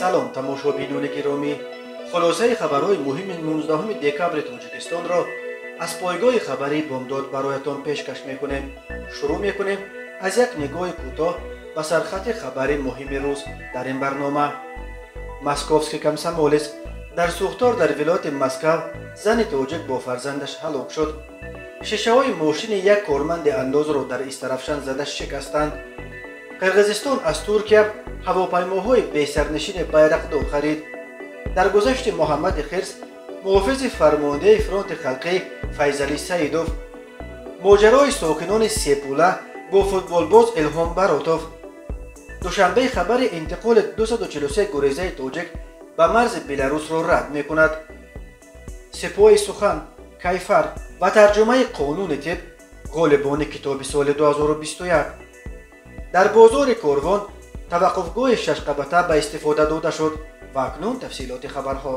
салом тамошобинони гиромӣ хулосаи хабарҳои муҳими 19 декабри тоҷикистонро аз пойгоҳи хабари бомдод бароятон пешкаш мекунем шурӯъ мекунем аз як нигоҳи кӯтоҳ ба сархати хабари муҳими рӯз дар ин барнома московский комсомолец дар сӯхтор дар вилояти москав зани тоҷик бо фарзандаш ҳалок шуд шишаҳои мошини як корманди андозро дар истарафшан зада шикастанд қирғизистон аз туркия ҳавопаймоҳои бесарнишини байрақдор харид дар гузашти муҳаммади хирс муҳофизи фармондеҳи фронти халқӣ файзалӣ саидов моҷарои сокинони сепула бо футболбоз илҳом баротов душанбе хабари интиқоли 243 гурезаи тоҷик ба марзи беларусро рад мекунад. Сипоҳи сухан кайфар ва тарҷумаи қонуни тиб ғолибони китоби соли 2021 дар бозори корвон таваққуфгоҳи шашқабата ба истифода дода шуд ва акнун тафсилоти хабарҳо.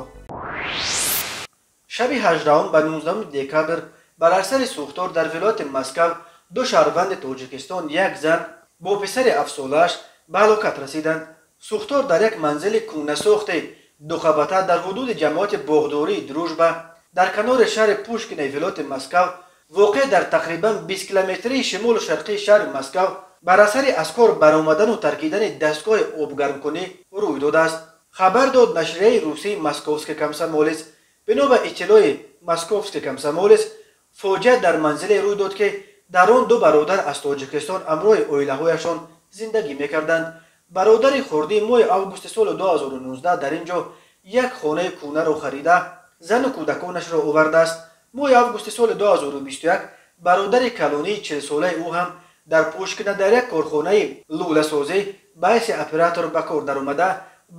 Шаби 18 ба 19 декабр бар асари сӯхтор дар вилояти москав ду шаҳрванди тоҷикистон як зан бо писари афсолааш ба ҳалокат расиданд. Сӯхтор дар як манзили кӯнасохти дуқабата дар ҳудуди ҷамоати боғдории дружба дар канори шаҳри пушкинаи вилояти москав воқеъ дар тақрибан 20 километрии шимолу шарқии шаҳри москав бар асари аз кор баромадану таркидани дастгоҳи обгармкунӣ рӯй додааст. Хабар дод нашрияи русии московский комсомолец бино ба иттилои московский комсомолец фоҷиа дар манзиле рӯй дод ки дар он ду бародар аз тоҷикистон амроҳи оилаҳояшон зиндагӣ мекарданд. Бародари хурдии моҳи августи соли 2019 дар ин ҷо як хонаи кӯнаро харида зану кӯдаконашро овардааст моҳи августи соли 2021 бародари калонии чилсолаи ӯ ҳам дар пушкина дар як корхонаи лӯласозӣ ба ҳайси оператор ба кор даромада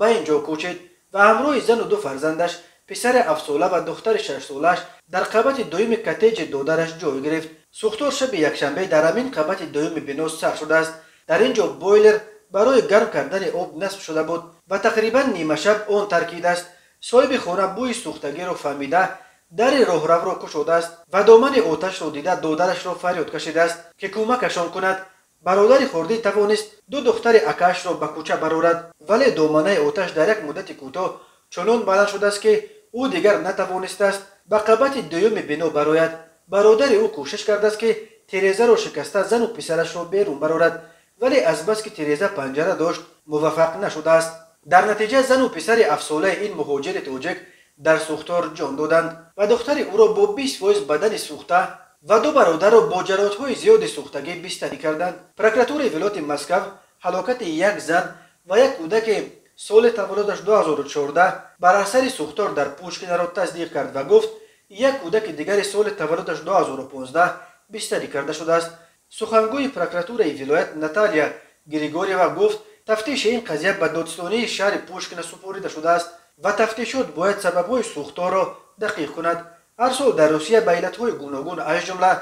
ба ин ҷо кӯчид ва ҳамроҳи зану ду фарзандаш писари ҳафтсола ва духтари шашсолааш дар қабати дуюми коттеҷи додараш ҷой гирифт. Сӯхтор шаби якшанбе дар ҳамин қабати дуюми бино сар шудааст. Дар ин ҷо бойлер барои гарм кардани об насб шуда буд ва тақрибан нимашаб он таркидааст соҳиби хона бӯи сӯхтагиро фаҳмида дари роҳравро кушодааст ва домани оташро дида додарашро фарёд кашидааст ки кӯмакашон кунад. Бародари хурдӣ тавонист ду духтари акаашро ба кӯча барорад вале доманаи оташ дар як муддати кӯтоҳ чунон баланд шудааст ки ӯ дигар натавонистааст ба қабати дуюми бино барояд. Бародари ӯ кӯшиш кардааст ки тирезаро шикаста зану писарашро берун барорад вале азбаски тиреза панҷара дошт муваффақ нашудааст. Дар натиҷа зану писари афсолаи ин муҳоҷири тоҷик дар сӯхтор ҷон доданд ва духтари ӯро бо бист фоиз бадани сӯхта ва ду бародарро бо ҷароҳатҳои зиёди сӯхтагӣ бистарӣ карданд. Прокуратураи вилояти москав ҳалокати як зан ва як кӯдаки соли таваллудаш 2014 бар асари сӯхтор дар пушкинаро тасдиқ кард ва гуфт як кӯдаки дигари соли таваллудаш 2015 бистарӣ карда шудааст сухангӯи прокуратураи вилоят наталия григорьева гуфт тафтиши ин қазия ба додистонии шаҳри пушкина супорида шудааст ва тафтишот бояд сабабҳои сӯхторро дақиқ кунад ҳар сол дар русия ба иллатҳои гуногун аз ҷумла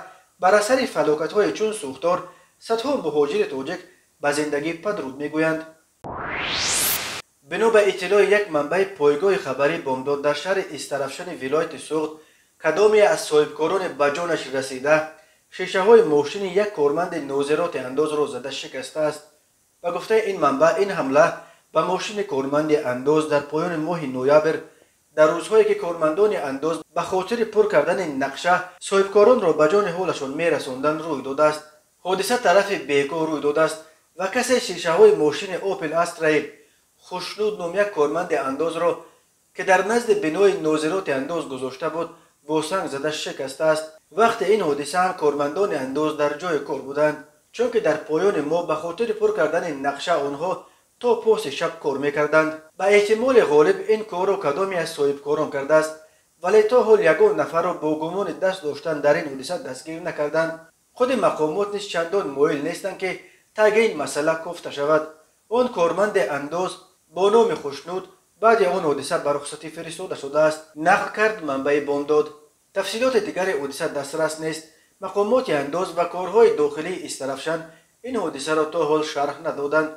бар асари фалокатҳое чун сӯхтор садҳо муҳоҷири тоҷик ба зиндагӣ падруд мегӯянд бино ба иттилои як манбаи пойгоҳи хабари бомдод дар шаҳри истарафшани вилояти суғд кадоме аз соҳибкорони ба ҷонаш расида шишаҳои мошини як корманди нозироти андозро зада шикастааст ба гуфтаи ин манбаъ ин ҳамла ба мошини корманди андоз дар поёни моҳи ноябр дар рӯзҳое ки кормандони андоз ба хотири пур кардани нақша соҳибкоронро ба ҷони ҳолашон мерасонданд рӯй додааст ҳодиса тарафи бекор рӯй додааст ва касе шишаҳои мошини опел астраи хушнуд ном як корманди андозро ки дар назди бинои нозироти андоз гузошта буд бо санг зада шикастааст вақте ин ҳодиса ҳам кормандони андоз дар ҷои кор буданд чунки дар поёни мо ба хотири пур кардани нақша онҳо то поси шаб кор мекарданд. Ба эҳтимоли ғолиб ин корро кадоме аз соҳибкорон кардааст вале то ҳол ягон нафарро бо гумони даст доштан дар ин ҳодиса дастгир накарданд. Худи мақомот низ чандон моил нестанд ки таги ин масъала куфта шавад. Он корманди андоз бо номи хушнуд баъди он ҳодиса ба рухсатӣ фиристода шудааст. Нақл кард манбаи бомдод тафсилоти дигари ҳодиса дастрас нест. Мақомоти андоз ва корҳои дохилии истарафшан ин ҳодисаро то ҳол шарҳ надоданд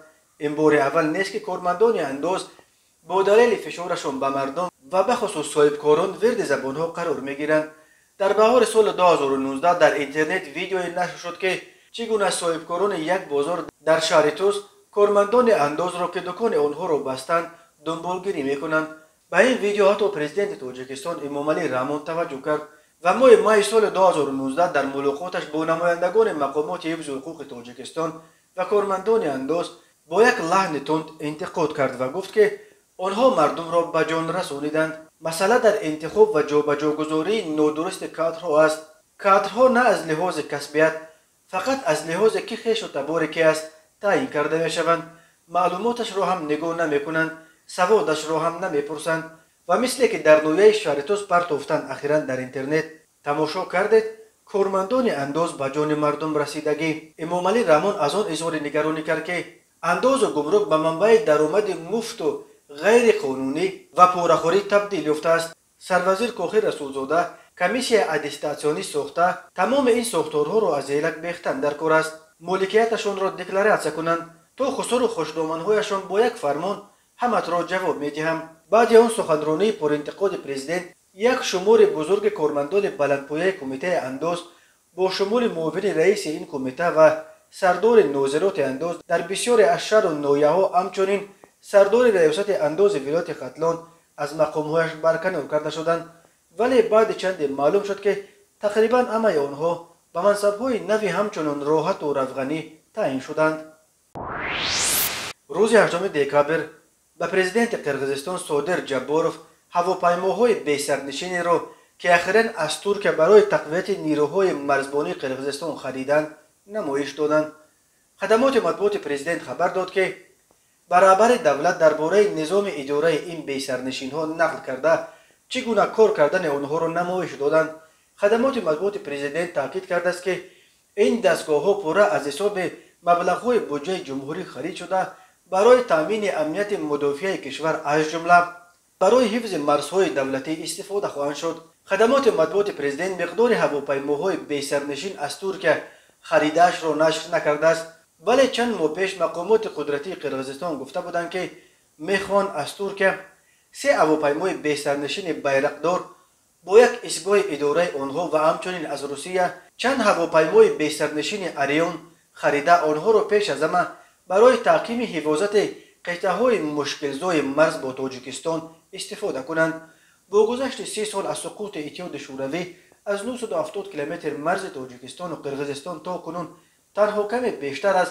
ин бори аввал нест ки кормандони андоз бо далели фишорашон ба мардум ва бахусус соҳибкорон вирди забонҳо қарор мегиранд дар баҳори соли 2019 дар интернет видеое нашр шуд ки чӣ гуна соҳибкорони як бозор дар шаҳри туз кормандони андозро ки дукони онҳоро бастанд дунболгирӣ мекунанд ба ин видео ҳатто президенти тоҷикистон эмомалӣ раҳмон таваҷҷӯҳ кард ва моҳи майи соли 2019 дар мулоқоташ бо намояндагони мақомоти ҳифзи ҳуқуқи тоҷикистон ва кормандони андоз бо як лаҳни тунд интиқод кард ва гуфт ки онҳо мардумро ба ҷон расониданд. Масъала дар интихоб ва ҷобаҷогузории нодурусти кадрҳо аст. Кадрҳо на аз лиҳози касбият фақат аз лиҳозе ки хешу таборе ки аст таъин карда мешаванд. Маълумоташро ҳам нигоҳ намекунанд саводашро ҳам намепурсанд ва мисле ки дар ноҳияи шаритоз партофтан ахиран дар интернет тамошо кардед кормандони андоз ба ҷони мардум расидагӣ. Эмомалӣ раҳмон аз он изҳори нигаронӣ кард ки андозу гумрук ба манбаи даромади муфту ғайриқонунӣ ва порахӯрӣ табдил ёфтааст. Сарвазир кохир расулзода комиссияи аттестатсионӣ сохта тамоми ин сохторҳоро аз елак бехтан дар кор аст. Моликияташонро декларатсия кунанд то хусуру хушдоманҳояшон бо як фармон ҳаматро ҷавоб медиҳам. Баъди он суханронии пуринтиқоди президент як шумури бузурги кормандони баландпояи кумитаи андоз бо шумули муовини раиси ин кумита ва сардори нозироти андоз дар бисёре аз шаҳру ноҳияҳо ҳамчунин сардори раёсати андози вилояти хатлон аз мақомҳояш барканор карда шуданд. Вале баъди чанде маълум шуд ки тақрибан ҳамаи онҳо ба мансабҳои нави ҳамчунон роҳату равғанӣ таъин шуданд. Рӯзи 8 декабр ба президенти қирғизистон содир ҷабборов ҳавопаймоҳои бесарнишинеро ки ахиран аз туркия барои тақвияти нирӯҳои марзбонии қирғизистон хариданд намоиш доданд хадамоти матбуоти президент хабар дод ки ба раҳбари давлат дар бораи низоми идораи ин бесарнишинҳо нақл карда чӣ гуна кор кардани онҳоро намоиш доданд хадамоти матбуоти президент таъкид кардааст ки ин дастгоҳҳо пурра аз ҳисоби маблағҳои буҷаи ҷумҳурӣ харид шуда барои таъмини амнияти мудофиаи кишвар аз ҷумла барои ҳифзи марзҳои давлатӣ истифода хоҳанд шуд. Хадамоти матбуоти президент миқдори ҳавопаймоҳои бесарнишин аз туркия харидаашро нашр накардааст. Вале чанд моҳ пеш мақомоти қудратии қирғизистон гуфта буданд ки мехоҳанд аз туркия се ҳавопаймои бесарнишини байрақдор бо як истгоҳи идораи онҳо ва ҳамчунин аз русия чанд ҳавопаймои бесарнишини арион харида онҳоро пеш аз ҳама барои таъқими ҳифозати қитъаҳои мушкилзои марз бо тоҷикистон истифода кунанд. Бо гузашти си сол аз суқути иттиҳоди шӯравӣ аз 970 километр марзи тоҷикистону қирғизистон то кунун танҳо каме бештар аз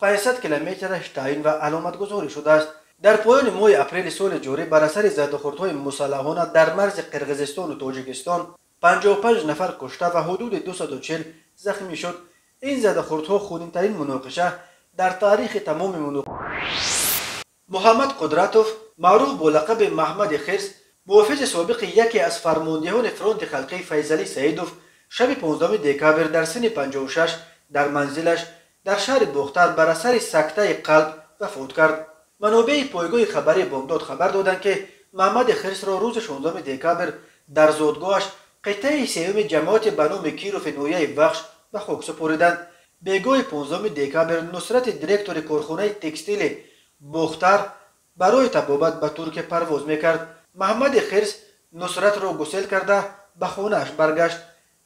500 километраш таъин ва аломатгузорӣ шудааст дар поёни моҳи апрели соли ҷорӣ бар асари задухӯрдҳои мусаллаҳона дар марзи қирғизистону тоҷикистон 55 нафар кушта ва ҳудуди 240 захмӣ шуд ин задухӯрдҳо хунинтарин муноқиша дар таърихи тамоми муно муҳаммад қудратов маъруф бо лақаби маҳмади хирс муҳофизи собиқи яке аз фармондиҳони фронти халқии файзалӣ саидов шаби 15 декабр дар синни 56 дар манзилаш дар шаҳри бухтар бар асари сактаи қалб вафот кард. Манобеи пойгоҳи хабарии бомдод хабар доданд ки маҳмади хирсро рӯзи 16 декабр дар зодгоҳаш қиттаи сеюми ҷамоати ба номи кирови ноҳияи вахш ба хок супориданд. Бегоҳи 15 декабр нусрати директори корхонаи текстили бухтар барои табобат ба туркия парвоз мекард маҳмади хирс нусратро гусел карда ба хонааш баргашт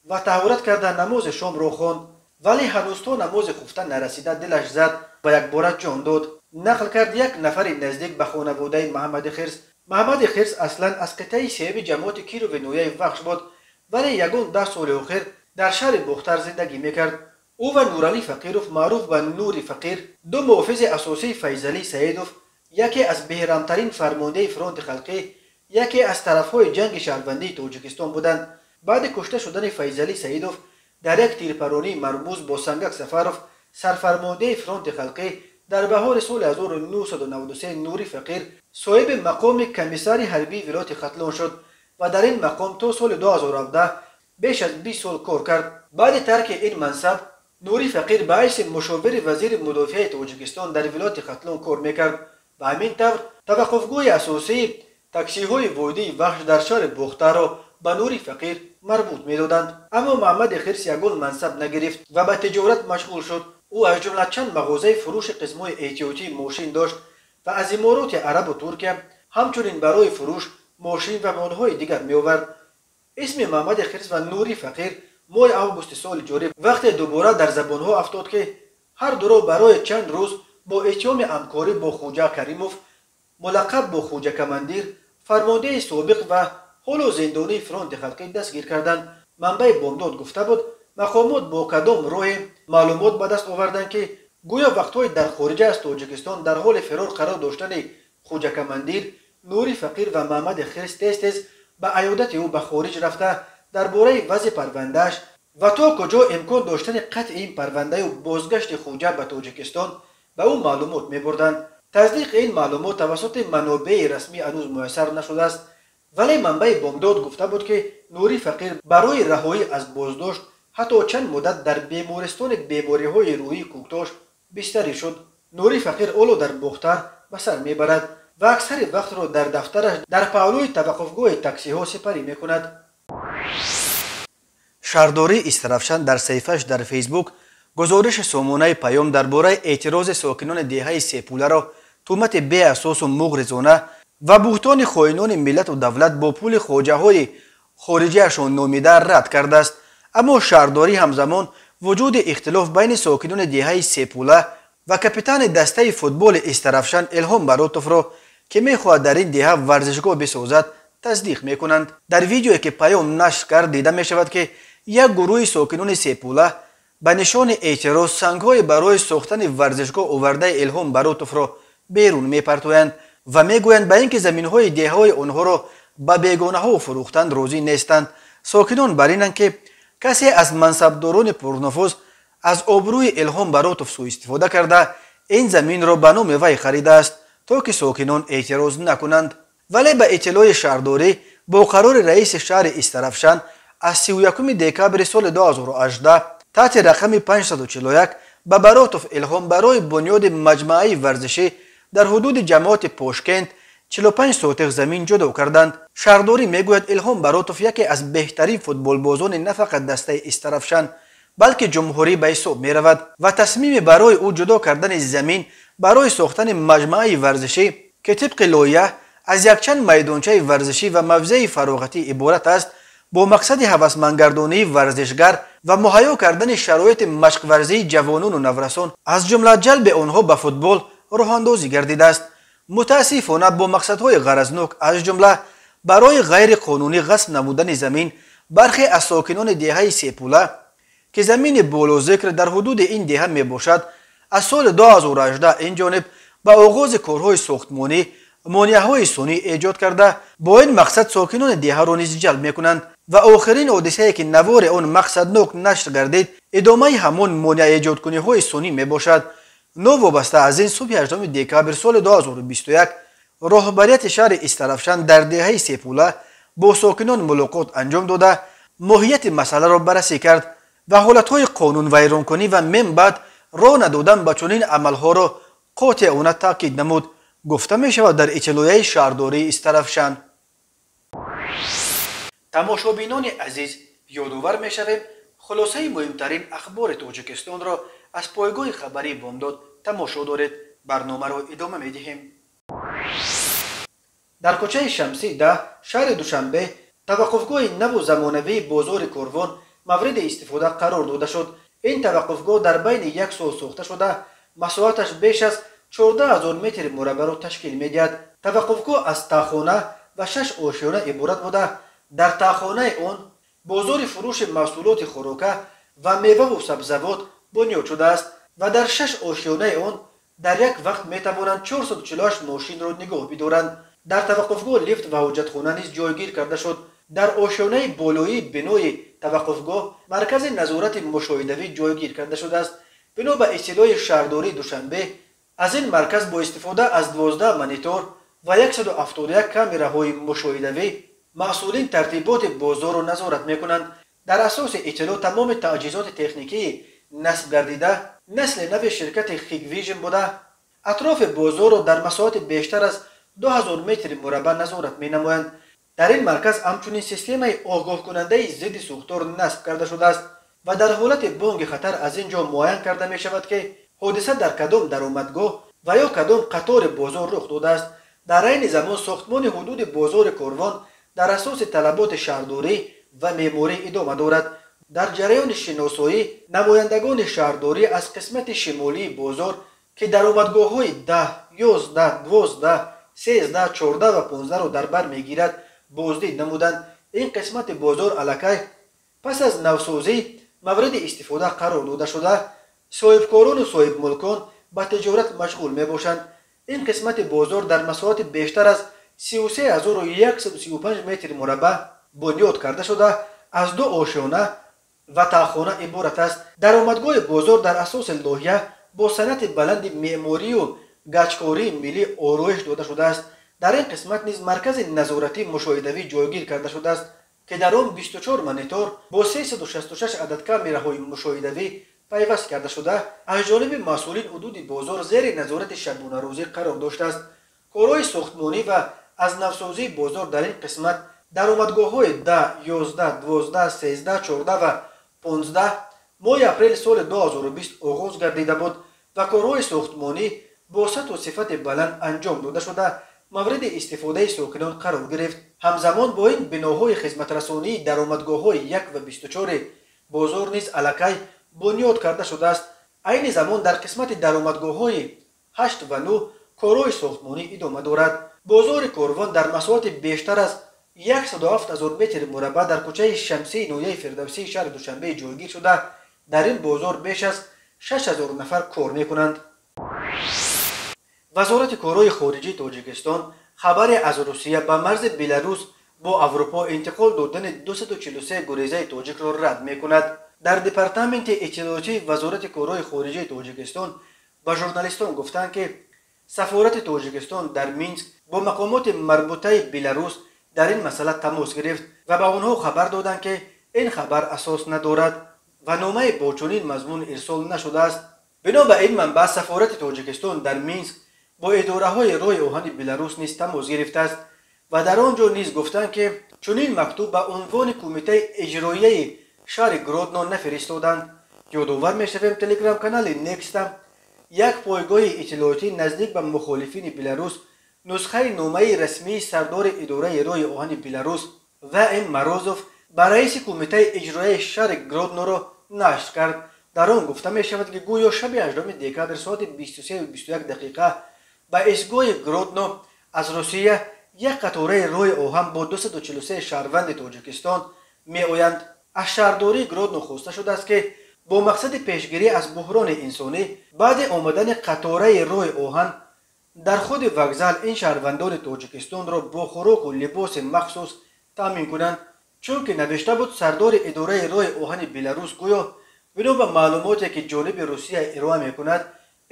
ва таҳорат карда намози шомро хонд. Вале ҳанӯз то намози хуфта нарасида дилаш зад ва якбора ҷон дод. Нақл кард як нафари наздик ба хонаводаи маҳамади хирс. Маҳамади хирс аслан аз қитъаи сеюми ҷамоати кирови ноҳияи вахш буд вале ягон даҳ соли охир дар шаҳри бухтар зиндагӣ мекард. Ӯ ва нуралӣ фақиров маъруф ба нури фақир ду муҳофизи асосии файзалӣ саидов яке аз беҳрамтарин фармондаи фронти халқӣ яке аз тарафҳои ҷанги шаҳрвандии тоҷикистон буданд? Баъди кушта шудани файзалӣ саидов дар як тирпаронии мармуз бо сангак сафаров сарфармондаи фронти халқӣ дар баҳори соли 1993 нури фақир соҳиби мақоми комиссари ҳарбии вилояти хатлон шуд ва дар ин мақом то соли 2017 беш аз 20 сол кор кард. Баъди тарки ин мансаб нури фақир ба ҳайси мушовири вазири мудофиаи тоҷикистон дар вилояти хатлон кор мекард. Ба ҳамин тавр таваққуфгоҳи асосии таксиҳои водии вахш дар шаҳри бухтаро ба нури фақир марбут медоданд аммо маҳаммади хирс ягон мансаб нагирифт ва ба тиҷорат машғул шуд. Ӯ аз ҷумла чанд мағозаи фурӯши қисмҳои эҳтиётии мошин дошт ва аз имороти арабу туркия ҳамчунин барои фурӯш мошин ва молҳои дигар меовард. Исми маҳаммади хирс ва нури фақир моҳи августи соли ҷорӣ вақте дубора дар забонҳо афтод ки ҳар дуро барои чанд рӯз бо эҳтиёми ҳамкорӣ бо хуҷа каримов мулаққаб бо хуҷакамандир фармондеи собиқ ва ҳоло зиндонии фронти халқӣ дастгир карданд манбаи бомдод гуфта буд мақомот бо кадом роҳе маълумот ба даст оварданд ки гӯё вақтҳои дар хориҷа аз тоҷикистон дар ҳоли ферор қарор доштани хуҷакамандир нури фақир ва маҳмади хирс тез тез ба аёдати ӯ ба хориҷ рафта. Дар бораи вазъи парвандааш ва то куҷо имкон доштани қатъи ин парвандаю бозгашти хуҷа ба тоҷикистон? ба ӯ маълумот мебурданд таздиқи ин маълумот тавассути манобеи расмӣ ҳанӯз муяссар нашудааст вале манбаи бомдод гуфта буд ки нури фақир барои раҳоӣ аз боздошт ҳатто чанд муддат дар бемористони бемориҳои рӯҳии кӯктош бистарӣ шуд. Нури фақир оло дар бухтар ба сар мебарад ва аксари вақтро дар дафтараш дар паҳлӯи таваққуфгоҳи таксиҳо сипарӣ мекунад. Шаҳрдорӣ истарафшан дар саҳифааш дар фейсбук гузориши сомонаи паём дар бораи эътирози сокинони деҳаи сепуларо тӯҳмати беасосу муғризона ва буҳтони хоинони миллату давлат бо пули хоҷаҳои хориҷиашон номида рад кардааст. Аммо шаҳрдорӣ ҳамзамон вуҷуди ихтилоф байни сокинони деҳаи сепула ва капитани дастаи футболи истарафшан илҳом баротовро ки мехоҳад дар ин деҳа варзишгоҳ бисозад тасдиқ мекунанд. Дар видеое ки паём нашр кард дида мешавад ки як гурӯҳи сокинони сепула ба нишони эътироз сангҳое барои сохтани варзишгоҳ овардаи илҳом баротовро берун мепартоянд ва мегӯянд ба ин ки заминҳои деҳаҳои онҳоро ба бегонаҳо фурӯхтанд розӣ нестанд сокинон бар инанд ки касе аз мансабдорони пурнуфуз аз обрӯи илҳом баротов сӯистифода карда ин заминро ба номи вай харидааст то ки сокинон эътироз накунанд вале ба иттилои шаҳрдорӣ бо қарори раиси шаҳри истарафшан аз 31 декабри соли 2018 таҳти рақами 541 ба баротов илҳом барои бунёди маҷмӯаи варзишӣ дар ҳудуди ҷамоати пошкент 45 сотиқ замин ҷудо карданд. Шаҳрдорӣ мегӯяд илҳом баротов яке аз беҳтарин футболбозони на фақат дастаи истарафшан балки ҷумҳурӣ ба ҳисоб меравад ва тасмиме барои ӯ ҷудо кардани замин барои сохтани маҷмӯаи варзишӣ ки тибқи лоиҳа аз якчанд майдончаи варзишӣ ва мавзеи фароғатӣ иборат аст бо мақсади ҳавасмандгардонии варзишгар ва муҳайё кардани шароити машқварзии ҷавонону наврасон. Аз ҷумла ҷалби онҳо ба футбол роҳандозӣ гардидааст мутаассифона бо мақсадҳои ғаразнок аз ҷумла барои ғайриқонунӣ ғасб намудани замин бархе аз сокинони деҳаи сепула ки замини болозикр дар ҳудуди ин деҳа мебошад аз соли 2018 инҷониб ба оғози корҳои сохтмонӣ монеаҳои сунӣ эҷод карда бо ин мақсад сокинони деҳаро низ ҷалб мекунанд ва охирин ҳодисае ки навори он мақсаднок нашр гардид идомаи ҳамон монеаэҷодкуниҳои сунӣ мебошад новобаста аз ин субҳи 8 декабр соли 2021 роҳбарияти шаҳри истарафшан дар деҳаи сепула бо сокинон мулоқот анҷом дода моҳияти масъаларо баррасӣ кард ва ҳолатҳои қонунвайронкунӣ ва мин баъд роҳ надодан ба чунин амалҳоро қотиона таъкид намуд гуфта мешавад дар иттилояи шаҳрдории истарафшан тамошобинони азиз ёдовар мешавем хулосаи муҳимтарин ахбори тоҷикистонро аз пойгоҳи хабарии бомдод тамошо доред барномаро идома медиҳем. Дар кӯчаи шамсӣ даҳ шаҳри душанбе таваққуфгоҳи наву замонавии бозори корвон мавриди истифода қарор дода шуд. Ин таваққуфгоҳ дар байни як сол сохта шуда. Масоҳаташ беш аз 14 метри мураббаро ташкил медиҳад. Таваққуфгоҳ аз тахона ва шаш ошёна иборат буда дар тахонаи он бозори фурӯши маҳсулоти хӯрока ва меваву сабзавот бунёд шудааст ва дар шаш ошёнаи он дар як вақт метавонанд 448 мошинро нигоҳ бидоранд дар таваққуфгоҳ лифт ва ҳуҷҷатхона низ ҷойгир карда шуд дар ошёнаи болоии бинои таваққуфгоҳ маркази назорати мушоҳидавӣ ҷойгир карда шудааст бино ба иттилои шаҳрдории душанбе аз ин марказ бо истифода аз 12 монитор ва 171 камераҳои мушоҳидавӣ масъулин тартиботи бозорро назорат мекунанд дар асоси иттилоъ тамоми таъҷизоти техникии насб гардида насли нави ширкати хигвижн буда. Атрофи бозорро дар масоҳати бештар аз 2000 метри мурабба назорат менамоянд. Дар ин марказ ҳамчунин системаи огоҳкунандаи зидди сӯхтор насб карда шудааст ва дар ҳолати бонги хатар аз ин ҷо муайян карда мешавад ки ҳодиса дар кадом даромадгоҳ ва ё кадом қатори бозор рух додааст. Дар айни замон сохтмони ҳудуди бозори корвон дар асоси талаботи шаҳрдорӣ ва меъморӣ идома дорад дар ҷараёни шиносоӣ намояндагони шаҳрдорӣ аз қисмати шимолии бозор ки даромадгоҳҳои даҳ ёздаҳ дувоздаҳ сездаҳ чордаҳ ва понздаҳро дар бар мегирад боздид намуданд ин қисмати бозор аллакай пас аз навсозӣ мавриди истифода қарор дода шуда. Соҳибкорону соҳибмулкон ба тиҷорат машғул мебошанд. Ин қисмати бозор дар масоҳати бештар аз 33135 метри мураббаъ бунёд карда шуда. Аз ду ошёна ва таъхона иборат аст. Даромадгоҳи бозор дар асоси лоҳия бо санъати баланди меъморию гаҷкории миллӣ ороиш дода шудааст. Дар ин қисмат низ маркази назоратӣ мушоҳидавӣ ҷойгир карда шудааст ки дар он 24 монитор бо 366 адад камераҳои мушоҳидавӣ пайваст карда шуда. Аз ҷониби масъулин ҳудуди бозор зери назорати шабонарӯзӣ қарор доштааст. Корҳои сохтмонӣ ва аз навсозии бозор дар ин қисмат даромадгоҳҳои да ёздаҳ дувоздаҳ сездаҳ чордаҳ ва понздаҳ моҳи апрели соли 2020 оғоз гардида буд ва корҳои сохтмонӣ бо сату сифати баланд анҷом дода шуда мавриди истифодаи сокинон қарор гирифт. Ҳамзамон бо ин биноҳои хизматрасонии даромадгоҳҳои як ва бисту чори бозор низ аллакай бунёд карда шудааст. Айни замон дар қисмати даромадгоҳҳои ҳашт ва нӯ корҳои сохтмонӣ идома дорад. Бозори корвон дар масоҳати бештар аз 107 метри мураббаъ дар кӯчаи шамсии ноҳияи фирдавсии шаҳри душанбе ҷойгир шуда дар ин бозор беш аз 6000 нафар кор мекунанд вазорати корҳои хориҷии тоҷикистон хабаре аз русия ба марзи беларус бо аврупо интиқол додани 243 гурезаи тоҷикро рад мекунад дар департаменти иттилоотии вазорати корҳои хориҷии тоҷикистон ба журналистон гуфтанд ки сафорати тоҷикистон дар минск бо мақомоти марбутаи беларус дар ин масъала тамос гирифт ва ба онҳо хабар доданд ки ин хабар асос надорад ва номаи бо чунин мазмун ирсол нашудааст бино ба ин манбаъ сафорати тоҷикистон дар минск бо идораҳои роҳи оҳани беларус низ тамос гирифтааст ва дар он ҷо низ гуфтанд ки чунин мактуб ба унвони кумитаи иҷроияи шаҳри гродно нафиристоданд ёдовар мешавем телеграм-канали некста як пойгоҳи иттилоотӣ наздик ба мухолифини беларус нусхаи номаи расмии сардори идораи роҳи оҳани беларус вм марозов ба раиси кумитаи иҷроияи шаҳри гродноро нашр кард. Дар он гуфта мешавад ки гӯё шаби 8 декабр соати 2321 дақиқа ба истгоҳи гродно аз русия як қатораи роҳи оҳан бо 243 шаҳрванди тоҷикистон меоянд. Аз шаҳрдории гродно хоста шудааст ки бо мақсади пешгирӣ аз буҳрони инсонӣ баъди омадани қатораи роҳи оҳан дар худи вокзал ин шаҳрвандони тоҷикистонро бо хӯроку либоси махсус таъмин кунанд чунки навишта буд сардори идораи роҳи оҳани беларус гӯё бино ба маълумоте ки ҷониби русия ироа мекунад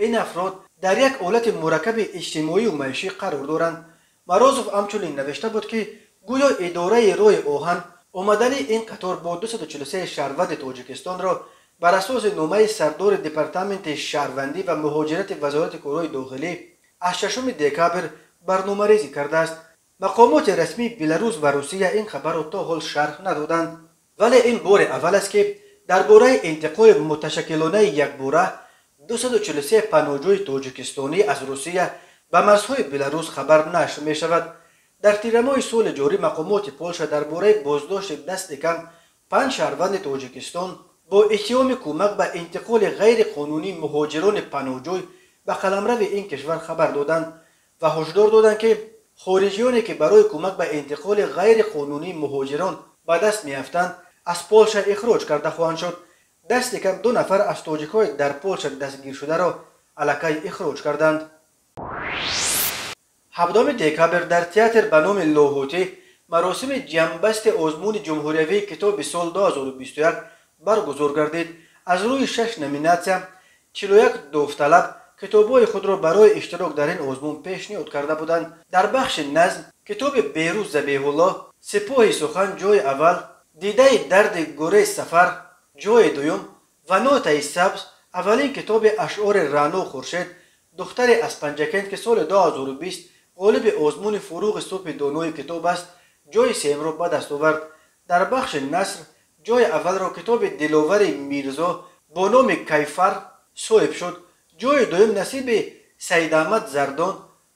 ин афрод дар як ҳолати мураккаби иҷтимоию маишӣ қарор доранд. Марозов ҳамчунин навишта буд ки гӯё идораи роҳи оҳан омадани ин қатор бо 243 шаҳрванди тоҷикистонро бар асоси номаи сардори департаменти шаҳрвандӣ ва муҳоҷирати вазорати корҳои дохилӣ аз шашуми декабр барномарезӣ кардааст. Мақомоти расмии беларус ва русия ин хабарро то ҳол шарҳ надоданд. Вале ин бори аввал аст ки дар бораи интиқои муташаккилонаи якбора 243 паноҳҷӯи тоҷикистонӣ аз русия ба марзҳои беларус хабар нашр мешавад. Дар тирамоҳи соли ҷорӣ мақомоти полша дар бораи боздошти дасти кам панҷ шаҳрванди тоҷикистон бо иттиҳоми кӯмак ба интиқоли ғайриқонунӣ муҳоҷирони паноҳҷӯй ба қаламрави ин кишвар хабар доданд ва ҳушдор доданд ки хориҷиёне ки барои кӯмак ба интиқоли ғайриқонунӣ муҳоҷирон ба даст меафтанд аз полша ихроҷ карда хоҳанд шуд. Дасти кам ду нафар аз тоҷикҳои дар полша дастгиршударо аллакай ихроҷ карданд. Ҳабдоми декабр дар театр ба номи лоҳутӣ маросими ҷамъбасти озмуни ҷумҳуриявии китоби сол 2021 баргузор гардид. Аз рӯи шаш номинатсия 41 довталаб китобҳои худро барои иштирок дар ин озмун пешниҳод карда буданд. Дар бахши назм китоби берӯз забеҳулло сипоҳи сухан ҷойи аввал дидаи дарди гӯреи сафар ҷойи дуюм ва нотаи сабз аввалин китоби ашъори раъно хуршед духтаре аспанҷакент ки соли 2020 ғолиби озмуни фуруғи субҳи донои китоб аст ҷойи сеюмро ба даст овард. Дар бахши наср ҷойи аввалро китоби диловари мирзо бо номи кайфар соҳиб шуд ҷойи дуюм насиби саидаҳмад зардон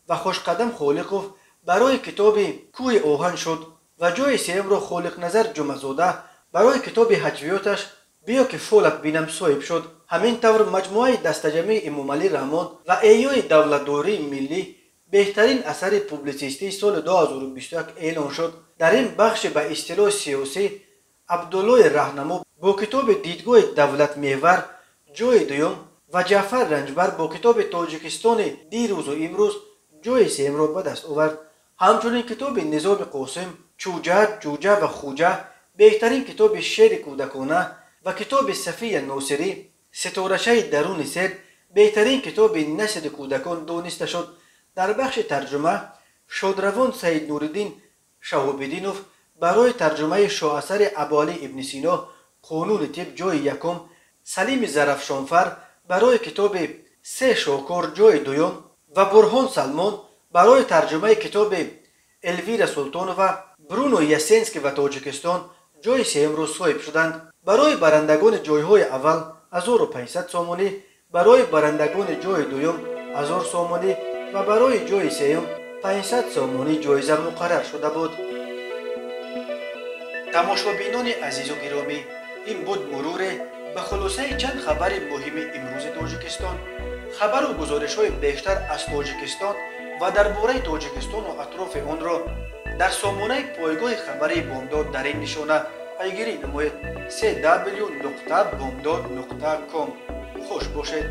ва хушқадам холиқов барои китоби кӯҳи оҳан шуд ва ҷойи сеюмро холиқназар ҷумазода барои китоби ҳаҷвиёташ биё ки фолат бинам соҳиб шуд. Ҳамин тавр маҷмӯаи дастаҷамии эмомалӣ раҳмон ва эҳёи давлатдории миллӣ беҳтарин асари публitsистии соли 2021 эълон шуд. Дар ин бахши ба истилоҳи сиёсӣ абдуллои раҳнамо бо китоби дидгоҳи давлатмеҳвар ҷойи дуюм ва ҷаъфар ранҷбар бо китоби тоҷикистони дирӯзу имрӯз ҷойи сеюмро ба даст овард ҳамчунин китоби низоми қосим чуҷа ҷуҷа ва хуҷа беҳтарин китоби шеъри кӯдакона ва китоби сафия носирӣ ситорашаи даруни сед беҳтарин китоби насри кӯдакон дониста шуд дар бахши тарҷума шодравон саид нуриддин шаҳобиддинов барои тарҷумаи шоасари абуалӣ ибни сино қонуни тиб ҷойи якум салими зарафшонфар барои китоби се шокор ҷойи дуюм ва бурҳон салмон барои тарҷумаи китоби элвира султонова бруно ясенски ва тоҷикистон ҷойи сеюмро соҳиб шуданд. Барои барандагони ҷойҳои аввал 1500 сомонӣ барои барандагони ҷойи дуюм 1000 сомонӣ ва барои ҷойи сеюм 500 сомонӣ ҷоиза муқаррар шуда буд. Тамошобинони азизу гиромӣ ин буд муруре ба хулосаи чанд хабари муҳими имрӯзи тоҷикистон. Хабару гузоришҳои бештар аз тоҷикистон ва дар бораи тоҷикистону атрофи онро дар сомонаи пойгоҳи хабари бомдод дар ин нишона. Пайгирӣ намоед. Cw бомдод ком. Хуш бошед